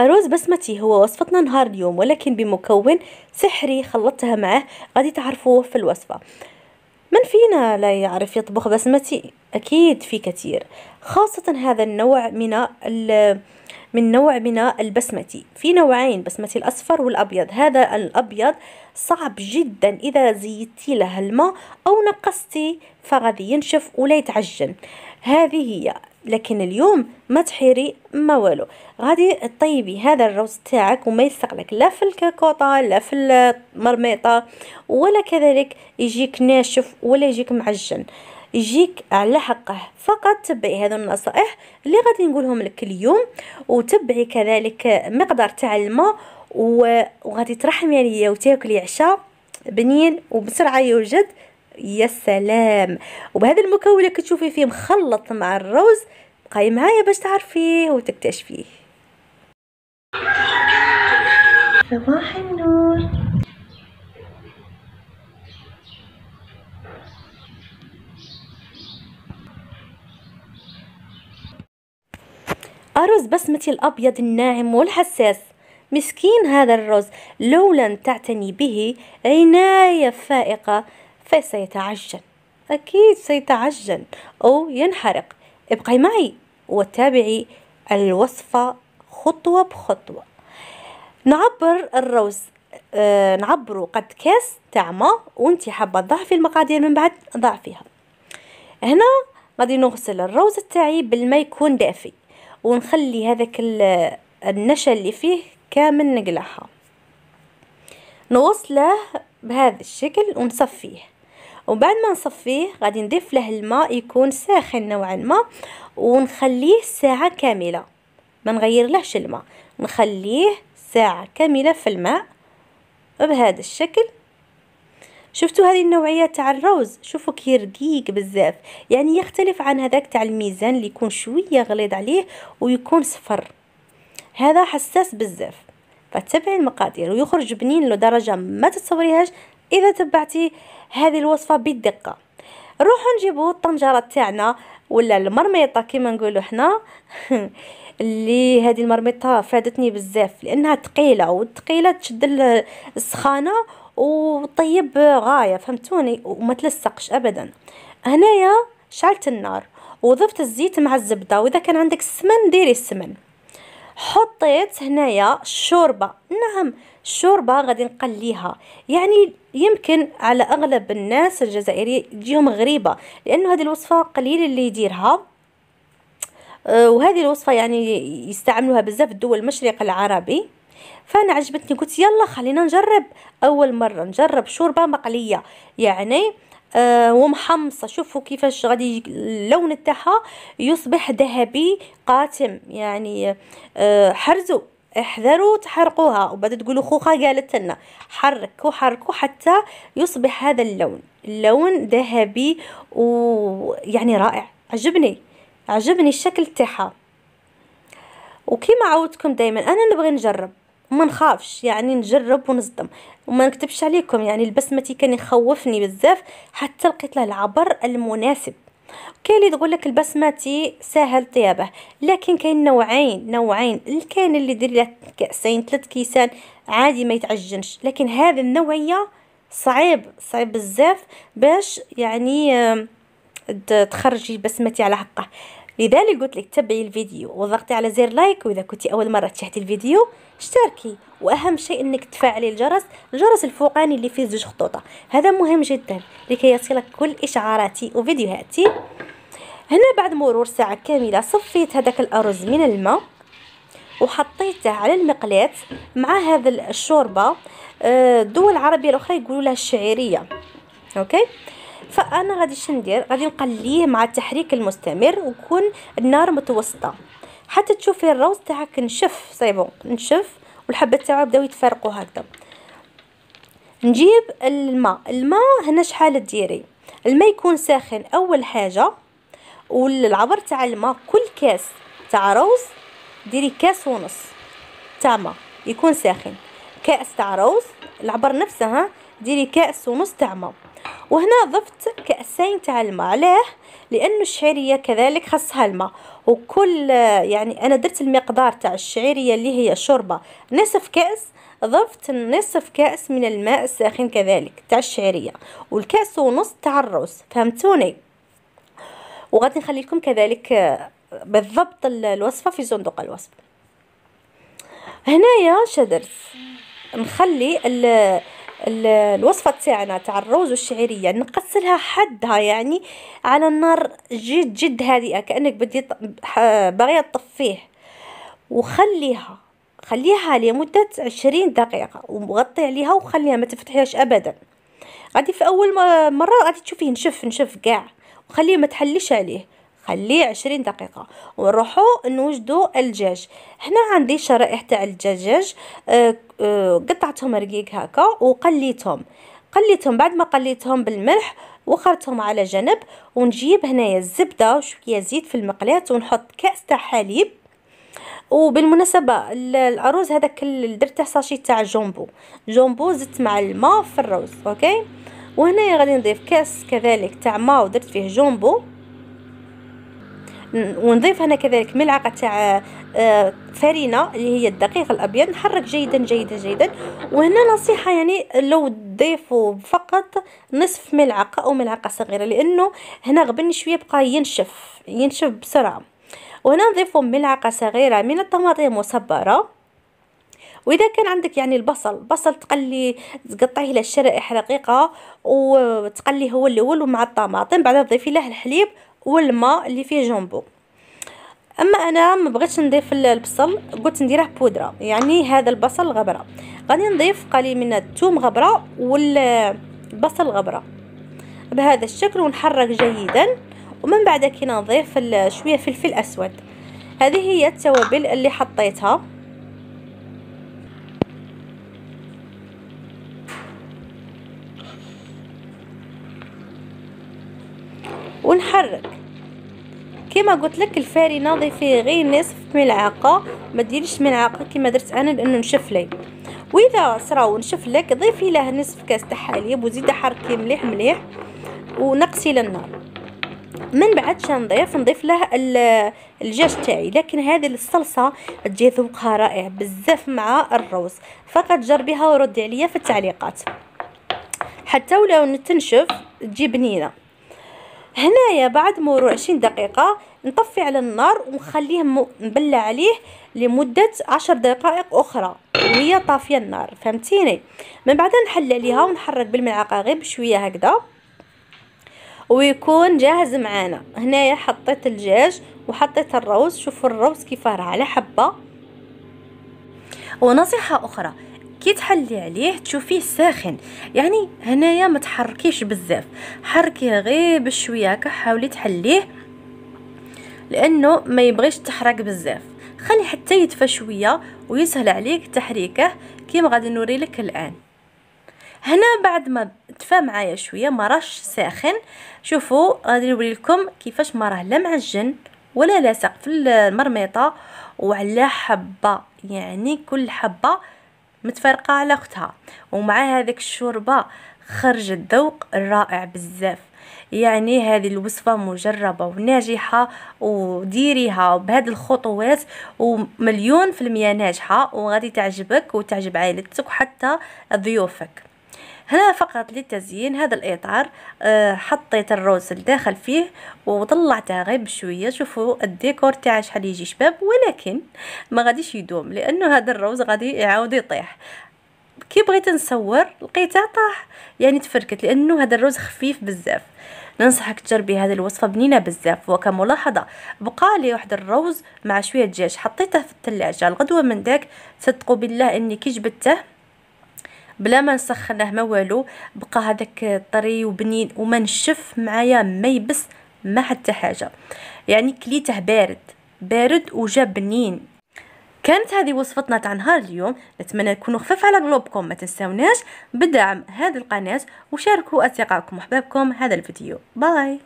أرز بسمتي هو وصفتنا نهار اليوم ولكن بمكون سحري خلطتها معه غادي تعرفوه في الوصفة. من فينا لا يعرف يطبخ بسمتي؟ أكيد في كثير. خاصة هذا النوع من من نوع من البسمتي. في نوعين بسمتي الأصفر والأبيض. هذا الأبيض صعب جدا. إذا زيدتي له الماء أو نقصتي فغادي ينشف ولا يتعجن. هذه هي لكن اليوم ما تحيري ما والو. غادي طيبي هذا الروز تاعك وما يلصقلك لا في الكاكوطة لا في المرميطة ولا كذلك يجيك ناشف ولا يجيك معجن. يجيك على حقه فقط تبعي هذو النصائح اللي غادي نقولهم لك اليوم وتبعي كذلك مقدار تاع الماء وغادي ترحمي عليا وتاكلي عشاء بنين وبسرعة يوجد. يا سلام. وبهذا المكون اللي كتشوفي فيه مخلط مع الروز بقاي معايا باش تعرفيه وتكتشفيه. صباح النور. أرز بسمتي الأبيض الناعم والحساس. مسكين هذا الرز لو لم تعتني به عناية فائقة. فسيتعجن أكيد سيتعجن أو ينحرق. ابقي معي وتابعي الوصفة خطوة بخطوة. نعبر الروز آه نعبره قد كاس تاع ماء وانتي حابة تضعفي المقادير من بعد ضعفيها. هنا غادي نغسل الروز تاعي بالماء يكون دافي ونخلي هذاك النشا اللي فيه كامل نقلعها نوصله بهذا الشكل ونصفيه. وبعد ما نصفيه غادي نضيف له الماء يكون ساخن نوعا ما ونخليه ساعة كاملة. ما نغير لهش الماء نخليه ساعة كاملة في الماء بهذا الشكل. شفتوا هذه النوعية تاع الروز؟ شوفوا كي رقيق بزاف. يعني يختلف عن هذاك تاع الميزان اللي يكون شوية غليظ عليه ويكون صفر. هذا حساس بزاف. فتبعي المقادير ويخرج بنين لدرجة ما تتصوريهاش إذا تبعتي هذه الوصفة بالدقة. نروحو نجيبو الطنجرة تاعنا ولا المرميطة كيما نقولو حنا. اللي هذه المرميطة فادتني بزاف لأنها ثقيله والثقيله تشد السخانة وطيب غاية فهمتوني؟ وما تلصقش ابدا. هنايا شعلت النار وضفت الزيت مع الزبدة وإذا كان عندك السمن ديري السمن. حطيت هنايا الشوربه نعم الشوربه غادي نقليها. يعني يمكن على أغلب الناس الجزائريه تجيهم غريبة لأنه هذه الوصفة قليل اللي يديرها. أه وهذه الوصفة يعني يستعملوها بزاف الدول المشرق العربي. فأنا عجبتني قلت يلا خلينا نجرب. أول مرة نجرب شوربة مقلية. يعني آه ومحمصة. شوفوا كيفاش غادي اللون تاعها يصبح ذهبي قاتم. يعني آه حرزوا احذروا تحرقوها. وبعد تقولوا خوخه قالت لنا حركوا حركوا حتى يصبح هذا اللون. اللون ذهبي ويعني رائع. عجبني عجبني الشكل تاعها. وكما عودتكم دائما أنا نبغي نجرب. وما نخافش يعني نجرب ونصدم. وما نكتبش عليكم يعني البسمتي كان يخوفني بزاف حتى لقيت له العبر المناسب. كاين اللي تقول لك البسمتي سهل طيابه لكن كاين نوعين نوعين. كاين اللي يدير له كأسين ثلاث كيسان عادي ما يتعجنش. لكن هذا النوعية صعيب صعيب بزاف باش يعني تخرجي بسمتي على حقه. لذلك قلت لك تبعي الفيديو وضغطي على زر لايك وإذا كنتي أول مرة تشاهدي الفيديو اشتركي. وأهم شيء إنك تفعلي الجرس الجرس الفوقاني اللي فيه زوج خطوطة. هذا مهم جدا لكي يصلك كل إشعاراتي وفيديوهاتي. هنا بعد مرور ساعة كاملة صفيت هذاك الأرز من الماء وحطيته على المقلاة مع هذا الشوربة. الدول العربية الأخرى يقولوا لها الشعيرية. Okay؟ فأنا غادي ندير غادي نقليه مع التحريك المستمر ويكون النار متوسطة. حتى تشوفي الروز تاعك نشف c'est bon نشف والحبات تاعو بداو يتفرقوا هكذا. نجيب الماء الماء هنا شحال ديري؟ الماء يكون ساخن أول حاجة والعبر تاع الماء كل كاس تاع روز ديري كاس ونص تاع ماء يكون ساخن. كاس تاع روز العبر نفسها ديري كاس ونص تاع ماء. وهنا ضفت كأسين تاع الماء علاه لأنه الشعيريه كذلك خصها الماء وكل يعني أنا درت المقدار تاع الشعيريه اللي هي شوربة. نصف كأس ضفت نصف كأس من الماء الساخن كذلك تاع الشعيريه والكأس ونص تاع الرز فهمتوني؟ وغادي نخلي لكم كذلك بالضبط الوصفة في صندوق الوصف. هنايا شدرت. نخلي الوصفة تاعنا تاع الروز والشعيرية نقسلها حدها يعني على النار جد جد هادئة كأنك بدي باغية تطفيه. وخليها خليها لمدة عشرين دقيقة وغطي عليها وخليها ما تفتحيهاش أبدا. غادي في أول مرة غادي تشوفيه نشف نشف كاع وخليه ما تحليش عليه. خليه عشرين دقيقة. ونروحو نوجدو الدجاج هنا عندي شرائح تاع الدجاج آه، آه، قطعتهم رقيق هكا وقليتهم. قليتهم بعد ما قليتهم بالملح وخرتهم على جنب ونجيب هنايا الزبدة وشوية زيت في المقلاة ونحط كاس تاع حليب. وبالمناسبة الأرز هذاك درته sachet تاع جومبو. جومبو زدت مع الماء في الروز okay؟ وهنايا غادي نضيف كاس كذلك تاع ماء ودرت فيه جومبو. ونضيف هنا كذلك ملعقة تاع آه، فرينه اللي هي الدقيق الأبيض نحرك جيدا جيدا جيدا. وهنا نصيحة يعني لو تضيفوا فقط نصف ملعقة أو ملعقة صغيرة لأنه هنا غبني شوية بقى ينشف ينشف بسرعة. وهنا نضيفوا ملعقة صغيرة من الطماطم مصبره وإذا كان عندك يعني البصل بصل تقلي تقطعيه إلى شرائح رقيقة وتقليه هو الأول مع الطماطم بعدها تضيفي له الحليب والماء اللي فيه جامبو. أما أنا ما بغيتش نضيف البصل قلت نديره بودرة يعني هذا البصل غبرة. غادي نضيف قليل من الثوم غبرة والبصل غبرة. بهذا الشكل ونحرك جيدا ومن بعد كي نضيف شوية فلفل أسود. هذه هي التوابل اللي حطيتها ونحرك كما قلت لك الفارينه ضيفي غير نصف ملعقة. ما ديريش ملعقة كما درت أنا لأنه نشف لي وإذا صرا ونشف لك ضيفي له نصف كاس تاع حليب وزيدي حركي مليح مليح ونقصي للنار من بعد شنضيف نضيف له الدجاج تاعي. لكن هذه الصلصة تجي ذوقها رائع بزاف مع الروز. فقط جربيها وردي عليا في التعليقات. حتى ولو تنشف تجي بنينة. هنايا بعد مرور عشرين دقيقة نطفي على النار ونخليه مبلع عليه لمدة عشر دقائق أخرى وهي طافية النار فهمتيني؟ من بعد نحل عليها ونحرك بالملعقة غير بشوية هكذا ويكون جاهز معانا. هنايا حطيت الدجاج وحطيت الروز شوفوا الروز كيف راه على حبة. ونصيحة أخرى كي تحلي عليه تشوفيه ساخن. يعني هنايا ما تحركيش بزاف. حركيه غير بشوية هكا حاولي تحليه لأنه ما يبغيش تحرق بزاف. خلي حتى يدفى شوية ويسهل عليك تحريكه كيما غادي نوري لك الآن. هنا بعد ما دفى معايا شوية ما راش ساخن. شوفوا غادي نوري لكم كيفاش ما راه لا معجن ولا لاصق في المرميطه وعلى حبة يعني كل حبة. متفرقة على أختها. ومع هذيك الشوربة خرج الذوق رائع بزاف. يعني هذه الوصفة مجربة وناجحة وديريها بهذه الخطوات ومليون في المية ناجحة وغادي تعجبك وتعجب عائلتك وحتى ضيوفك. هنا فقط للتزيين هذا الإطار آه، حطيت الروز الداخل فيه وطلعته غير بشوية. شوفوا الديكور تاعي شحال يجي شباب ولكن ما غاديش يدوم لأنه هذا الروز غادي يعاود يطيح. كي بغيت نصور لقيته طاح يعني تفركت لأنه هذا الروز خفيف بزاف. ننصحك تجربي هذه الوصفة بنينة بزاف. وكملاحظه بقى لي واحد الروز مع شوية دجاج حطيته في الثلاجه الغدوة من داك صدقوا بالله إني كي جبته بلا ما نسخنه ما والو بقى هذاك طري وبنين وما نشف معايا ما يبس ما حتى حاجة. يعني كليته بارد بارد وجا بنين. كانت هذه وصفتنا تاع نهار اليوم. نتمنى تكونوا خفاف على قلوبكم ما تنساوناش بدعم هذه القناة وشاركوا أصدقائكم وحبابكم هذا الفيديو. باي!